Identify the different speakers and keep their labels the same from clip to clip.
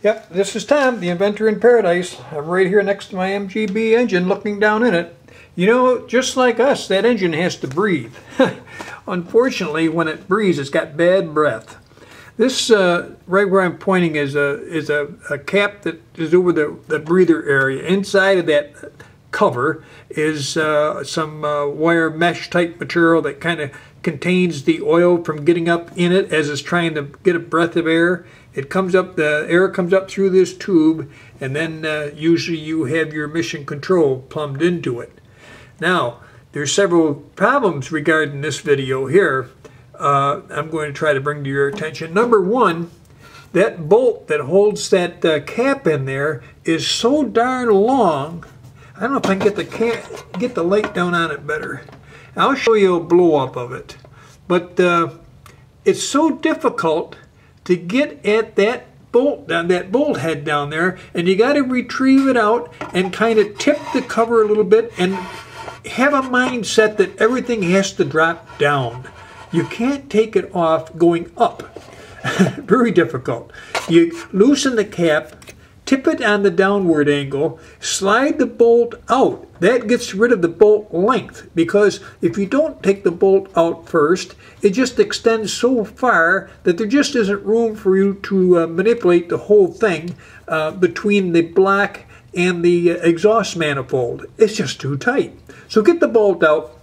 Speaker 1: Yep, this is Tom, the inventor in paradise. I'm right here next to my MGB engine looking down in it. You know, just like us, that engine has to breathe. Unfortunately, when it breathes, it's got bad breath. This, uh, right where I'm pointing, is a is a, a cap that is over the, the breather area. Inside of that cover is uh, some uh, wire mesh type material that kind of contains the oil from getting up in it as it's trying to get a breath of air. It comes up, the air comes up through this tube, and then uh, usually you have your emission control plumbed into it. Now, there's several problems regarding this video here. Uh, I'm going to try to bring to your attention. Number one, that bolt that holds that uh, cap in there is so darn long. I don't know if I can get the cap, get the light down on it better. I'll show you a blow up of it. But uh, it's so difficult to get at that bolt down that bolt head down there and you got to retrieve it out and kind of tip the cover a little bit and have a mindset that everything has to drop down. You can't take it off going up. Very difficult. You loosen the cap, tip it on the downward angle, slide the bolt out. That gets rid of the bolt length because if you don't take the bolt out first, it just extends so far that there just isn't room for you to uh, manipulate the whole thing uh, between the block and the exhaust manifold. It's just too tight. So get the bolt out,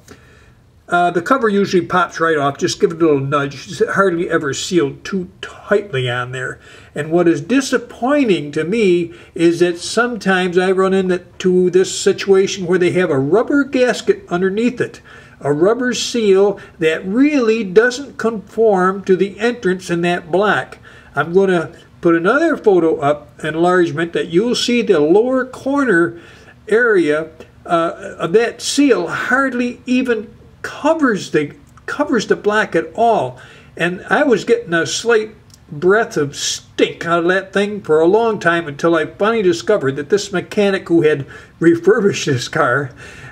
Speaker 1: uh, the cover usually pops right off. Just give it a little nudge. It's hardly ever sealed too tightly on there. And what is disappointing to me is that sometimes I run into this situation where they have a rubber gasket underneath it. A rubber seal that really doesn't conform to the entrance in that black. I'm going to put another photo up, enlargement, that you'll see the lower corner area uh, of that seal hardly even covers the covers the black at all. And I was getting a slight breath of stink out of that thing for a long time until I finally discovered that this mechanic who had refurbished this car,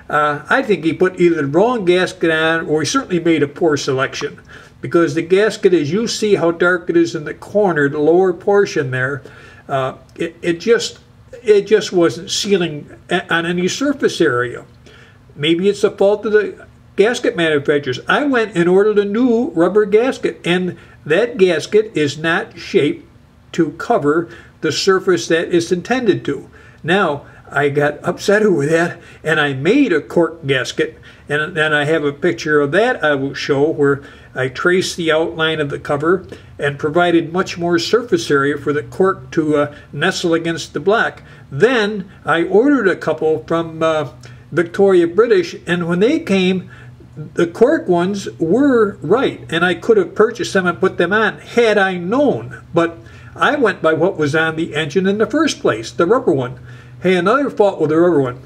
Speaker 1: uh, I think he put either the wrong gasket on or he certainly made a poor selection. Because the gasket, as you see how dark it is in the corner, the lower portion there, uh, it, it just it just wasn't sealing on any surface area. Maybe it's the fault of the gasket manufacturers. I went and ordered a new rubber gasket, and that gasket is not shaped to cover the surface that it's intended to. Now, I got upset over that, and I made a cork gasket, and then I have a picture of that I will show where I traced the outline of the cover and provided much more surface area for the cork to uh, nestle against the black. Then I ordered a couple from uh, Victoria British, and when they came, the cork ones were right, and I could have purchased them and put them on had I known. But I went by what was on the engine in the first place, the rubber one. Hey, another fault with the rubber one.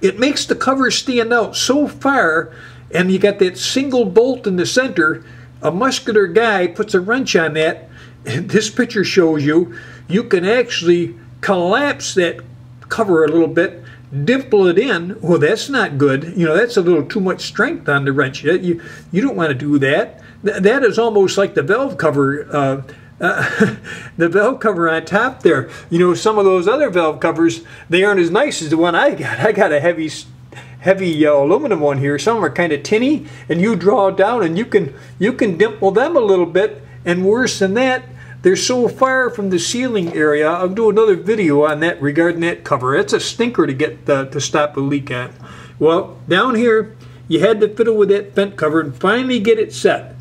Speaker 1: It makes the cover stand out so far, and you got that single bolt in the center. A muscular guy puts a wrench on that. And this picture shows you you can actually collapse that cover a little bit dimple it in, well, that's not good. You know, that's a little too much strength on the wrench. You, you don't want to do that. That is almost like the valve cover, uh, uh, the valve cover on top there. You know, some of those other valve covers, they aren't as nice as the one I got. I got a heavy heavy uh, aluminum one here. Some are kind of tinny, and you draw down and you can you can dimple them a little bit. And worse than that, they're so far from the sealing area. I'll do another video on that regarding that cover. It's a stinker to get uh, to stop a leak on. Well, down here, you had to fiddle with that vent cover and finally get it set.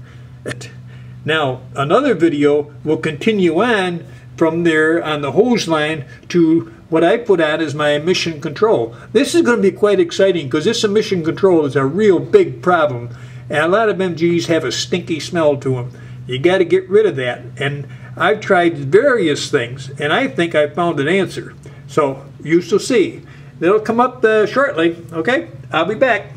Speaker 1: Now, another video will continue on from there on the hose line to what I put on is my emission control. This is going to be quite exciting because this emission control is a real big problem. And a lot of MGs have a stinky smell to them. You got to get rid of that. And I've tried various things, and I think I found an answer. So you shall see. It'll come up uh, shortly. Okay, I'll be back.